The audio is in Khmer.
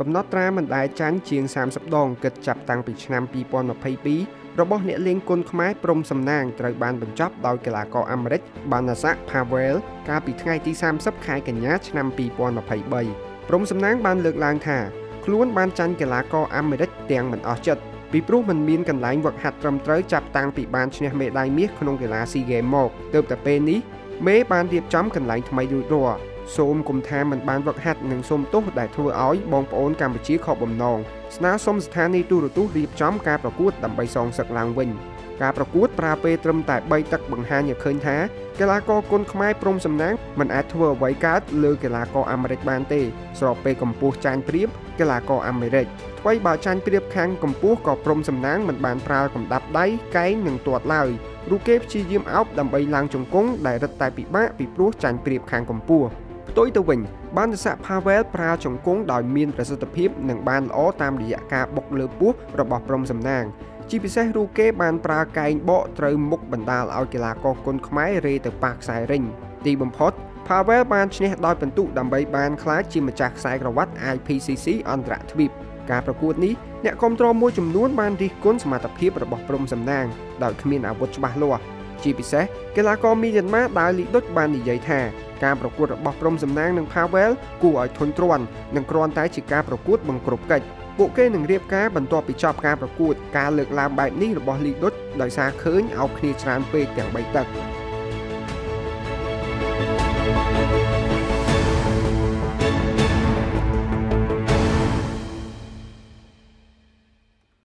កំណត់ត្រាមិនដែលចាញ់ជាង30ដងគិតចាប់តាំងពីឆ្នាំ2022របស់អ្នកលេងគុនខ្មែរព្រំសំណាងត្រូវបានបញ្ចប់ដោយកីឡាករអាមេរិក Banasa Pavel កាលពីថ្ងៃទី30ខែកញ្ញាឆ្នាំ2023ព្រំសំណាងបានលើកឡើងថាខ្លួនបានចាញ់កីឡាករអាមេរិកទាំងមិនអស់ចិត្តពីព្រោះมันមានកន្លែងវឹកហាត់ត្រឹមត្រូវចាប់តាំងពីបានឈ្នះមេដាយមាសក្នុងកីឡា SEA Games មកទើបតែពេលនេះមេបានរៀបចំកន្លែងថ្មីរួចរាល់ សូមគុំថាមិនបានវឹកហាត់និងសូមទោសដែលធ្វើឲ្យបងប្អូនកម្ពុជាខកបំណងស្នើសុំស្ថានីយទូរទស្សន៍រៀបចំការប្រកួតដើម្បីសងសឹកឡើងវិញការប្រកួតប្រើពេលត្រឹមតែ3ទឹកបង្ហាញឲ្យឃើញថាកីឡាករគុនខ្មែរព្រំសំណាងមិនអាចធ្វើអ្វីកើតលើកីឡាករអាមេរិកបានទេ ស្របពេលកម្ពុជាចាញ់ព្រៀបកីឡាករអាមេរិកថ្មីបើចាញ់ព្រៀបខាងកម្ពុជាក៏ព្រំសំណាងមិនបានប្រើកម្ដាប់ដៃកែងនិងទាត់ឡើយរូគេព្យាយាមអោបដើម្បីឡើងជង្គង់ដែលរឹតតែពិបាកពីព្រោះចាញ់ព្រៀបខាងកម្ពុជា ផ្ទុយទៅវិញបានទសៈ Pavel ប្រើជង្គង់ដោយមានប្រសិទ្ធភាពនិងបានល្អតាមរយៈការបុកលើពោះរបស់ព្រំសំណាងជាពិសេសរូគេបានប្រើកែងបកត្រូវមុខបណ្ដាលឲ្យកីឡាករគុនខ្មែររេទៅប៉ះខ្សែរិញទីបំផុត Pavel បានឈ្នះដោយពិន្ទុដើម្បីបានក្លាយជាម្ចាស់ខ្សែក្រវ៉ាត់ IPCC អន្តរទ្វីបការប្រកួតនេះអ្នកគ្រប់គ្រងមួយចំនួនបានរិះគន់សមត្ថភាពរបស់ព្រំសំណាងដោយគ្មានអាវុធច្បាស់លាស់ជាពិសេសកីឡាករមីយ៉ាន់ម៉ាដើរលីដុចបាននិយាយថា ការប្រកួតរបស់ព្រំសំណាងនិង Pavel គួរឲ្យធុញទ្រាន់និងគ្រាន់តែជាការប្រកួតបង្ក្រប់កិច្ចពួកគេនឹងរៀបការបន្ទាប់ពីចប់ការប្រកួតការលើកឡើងបែបនេះរបស់លីដុចដោយសារឃើញអោបគ្នាច្រើនពេកទាំង3ទឹក។